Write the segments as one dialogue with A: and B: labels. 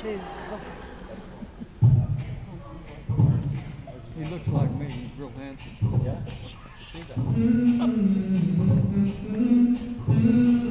A: too.
B: He looks like me. He's real handsome.
C: Yeah.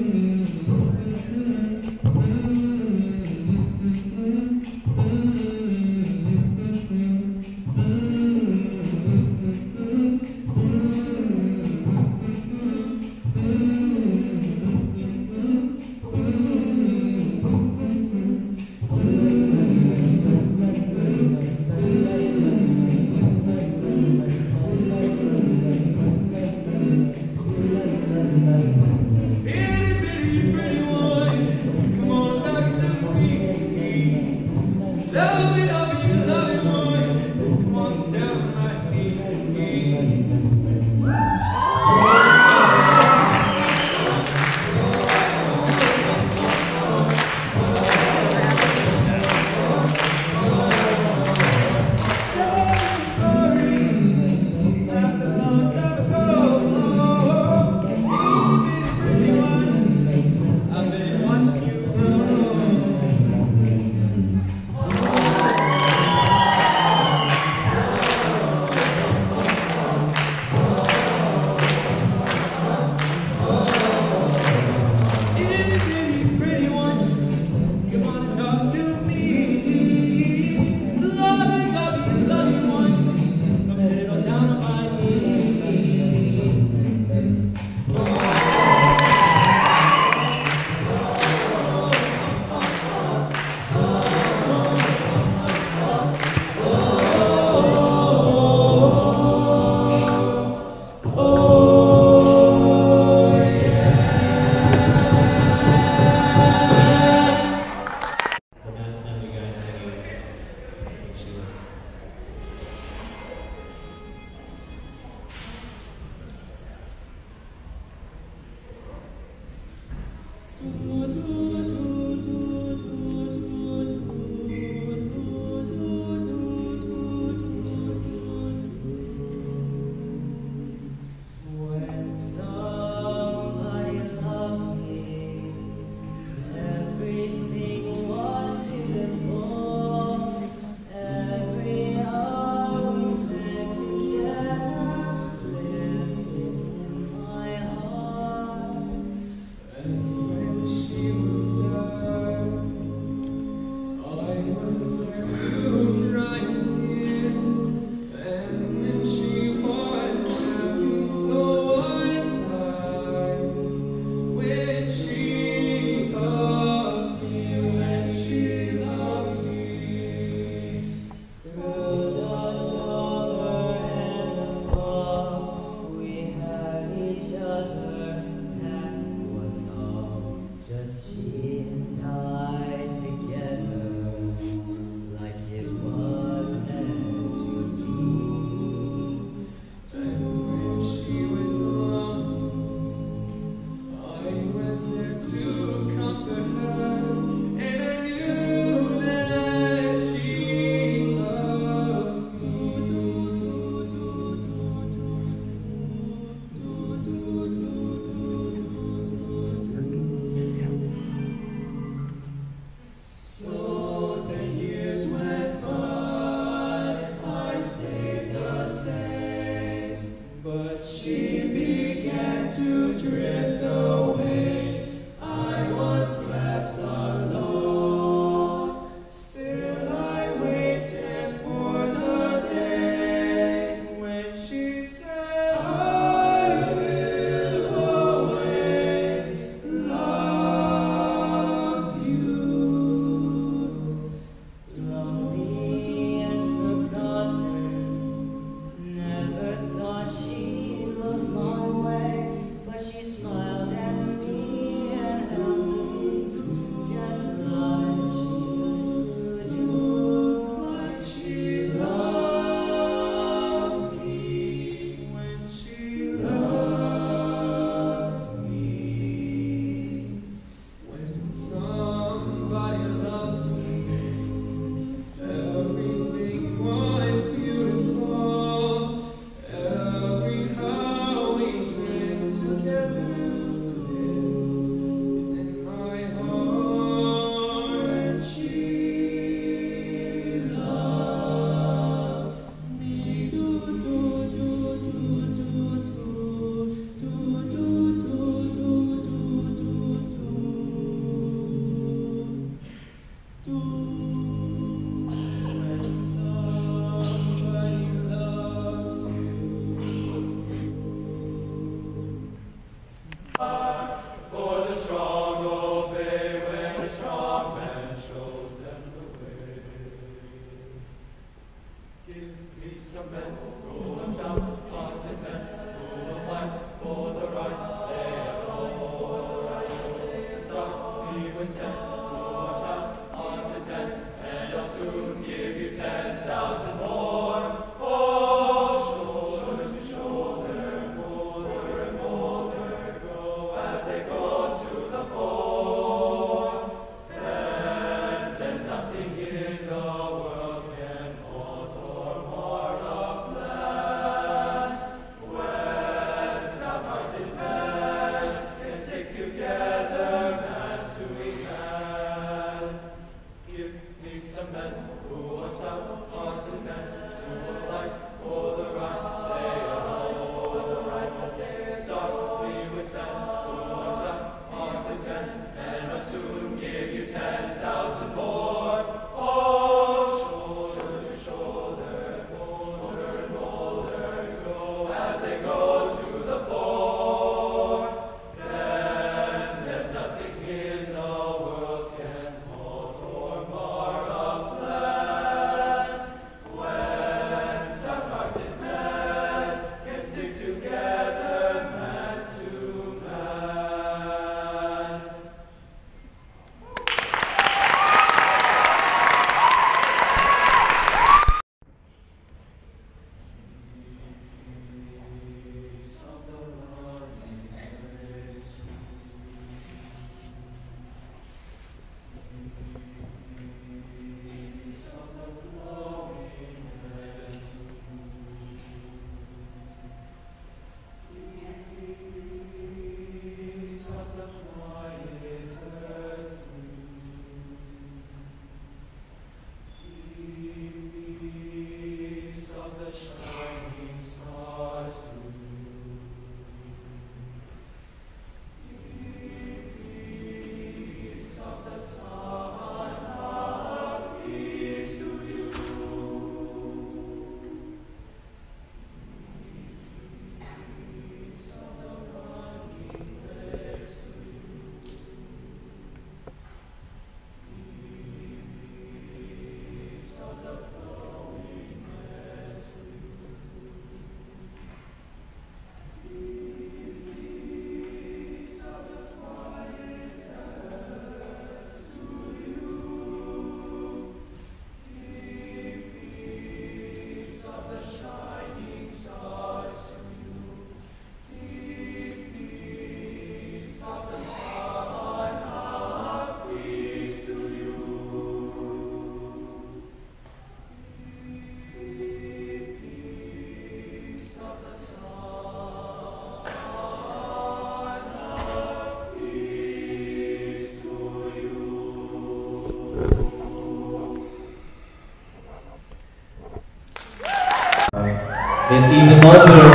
D: It's
C: Ethan Muzzler.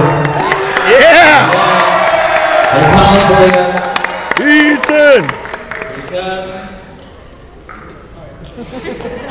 E: Yeah!
C: They're.
E: Ethan!
C: Here he comes.